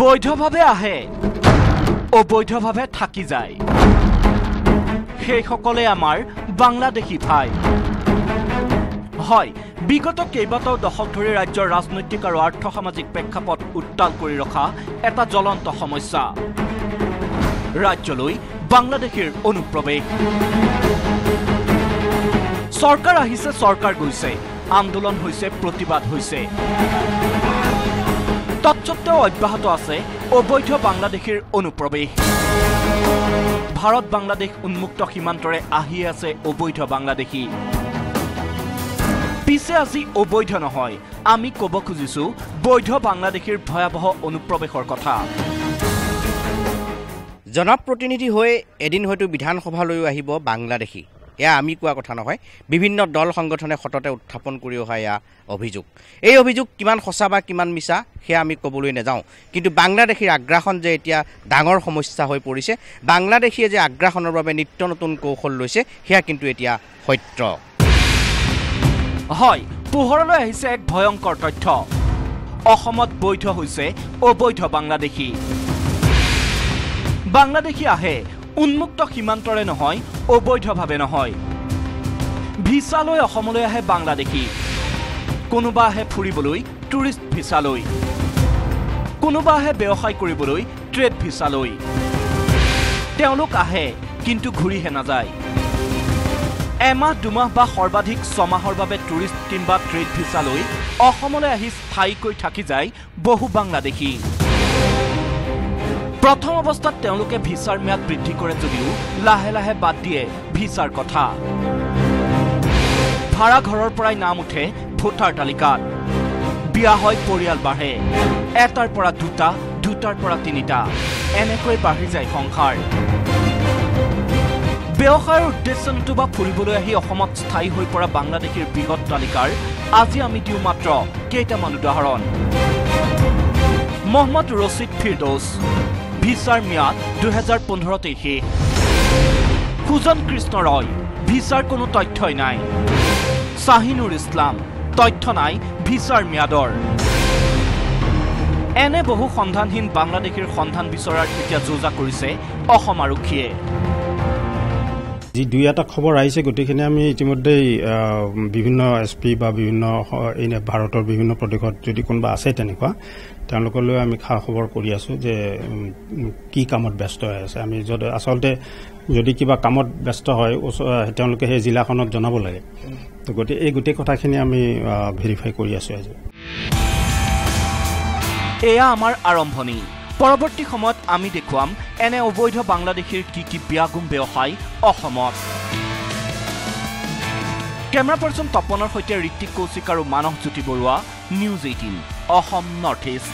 বৈধভাৱে আহে। অবৈধভাৱে থাকি যায়। সেইসকলে আমাৰ বাংলাদেশী ভাই। হয় বিগত কেইবাটাও দশক ধৰি ৰাজ্যৰ ৰাজনৈতিক আৰু আৰ্থ সামাজিক প্ৰেক্ষাপট উত্তাল কৰি ৰখা এটা জ্বলন্ত সমস্যা। ৰাজ্যলৈ বাংলাদেশীৰ অনুপ্ৰৱেশ। চৰকাৰ আহিছে চৰকাৰ গৈছে। আন্দোলন হৈছে প্ৰতিবাদ হৈছে। তৎসত্বেও অব্যাহত আছে অবৈধ বাংলাদেশীৰ অনুপ্ৰৱেশ। ভাৰত বাংলাদেশ উন্মুক্ত সীমান্তৰে আহি আছে অবৈধ বাংলাদেশী। পিছে আজি অবৈধ নহয় আমি ক'ব খুজিছো বৈধ বাংলাদেশীৰ ভয়াৱহ অনুপ্ৰৱেশৰ কথা। জনপ্ৰতিনিধি হৈ এদিন হয়তো বিধানসভালৈও আহিব বাংলাদেশী। এয়া আমি কোৱা কথা নহয় বিভিন্ন দল সংগঠনে সততে উত্থাপন কৰি অহা এয়া অভিযোগ। এই অভিযোগ কিমান সঁচা বা কিমান মিছা সেয়া আমি ক'বলৈ নাযাওঁ। কিন্তু বাংলাদেশীৰ আগ্ৰাসন যে এতিয়া ডাঙৰ সমস্যা হৈ পৰিছে বাংলাদেশীয়ে যে আগ্ৰাসনৰ বাবে নিত্য নতুন কৌশল লৈছে সেয়া কিন্তু এতিয়া সত্য। হয় পোহৰলৈ আহিছে এক ভয়ংকৰ তথ্য। অসমত বৈধ হৈছে অবৈধ বাংলাদেশী। বাংলাদেশী আহে উন্মুক্ত সীমান্তৰে নহয় অবৈধভাৱে নহয়। ভিছা লৈ অসমলৈ আহে বাংলাদেশী। কোনোবা আহে ফুৰিবলৈ টুৰিষ্ট ভিছা লৈ কোনোবা আহে ব্যৱসায় কৰিবলৈ ট্ৰেড ভিছা লৈ তেওঁলোক আহে কিন্তু ঘূৰিহে নাযায়। এমাহ দুমাহ বা সৰ্বাধিক ছমাহৰ বাবে টুৰিষ্ট কিম্বা ট্ৰেড ভিছা লৈ অসমলৈ আহি স্থায়ীকৈ থাকি যায় বহু বাংলাদেশী। প্ৰথম অৱস্থাত তেওঁলোকে ভিছাৰ ম্যাদ বৃদ্ধি কৰে যদিও লাহে লাহে বাদ দিয়ে ভিছাৰ কথা। ভাড়া ঘৰৰ পৰাই নাম উঠে ভোটাৰ তালিকাত। বিয়া হয় পৰিয়াল বাঢ়ে। এটাৰ পৰা দুটা দুটাৰ পৰা তিনিটা। এনেকৈ বাঢ়ি যায় সংসাৰ। ব্যৱসায়ৰ উদ্দেশ্য নতুবা ফুৰিবলৈ আহি অসমত স্থায়ী হৈ পৰা বাংলাদেশীৰ বৃহৎ তালিকাৰ আজি আমি দিওঁ মাত্ৰ কেইটামান উদাহৰণ। মহম্মদ ৰচিদ ফিৰদৌছ। ভিছাৰ ম্যাদ দুহেজাৰ পোন্ধৰতেই শেষ সুজন কৃষ্ণ ৰয় ভিছাৰ কোনো তথ্যই নাই। শ্বাহিনুৰ ইছলাম তথ্য নাই ভিছাৰ ম্যাদৰ। এনে বহু সন্ধানহীন বাংলাদেশীৰ সন্ধান বিচৰাৰ এতিয়া যোজা কৰিছে অসম আৰক্ষীয়ে। যি দুই এটা খবৰ আহিছে গোটেইখিনি আমি ইতিমধ্যেই বিভিন্ন এছ পি বা বিভিন্ন ভাৰতৰ বিভিন্ন প্ৰদেশত যদি কোনোবা আছে তেনেকুৱা তেওঁলোকলৈ আমি খা খবৰ কৰি আছো যে কি কামত ব্যস্ত হৈ আছে। আমি যদি আচলতে যদি কিবা কামত ব্যস্ত হয় ওচৰ- তেওঁলোকে সেই জিলাখনত জনাব লাগে। গতিকে এই গোটেই কথাখিনি আমি ভেৰিফাই কৰি আছো আজি। এয়া আমাৰ আৰম্ভণি। পৰৱৰ্তী সময়ত আমি দেখুৱাম এনে অবৈধ বাংলাদেশীৰ কি কি ব্যাগুম ব্যৱসায় অসমত। কেমেৰা পাৰ্চন তপনৰ সৈতে ঋত্বিক কৌশিক আৰু Manas Jyoti Baruah news eighteen Assam north east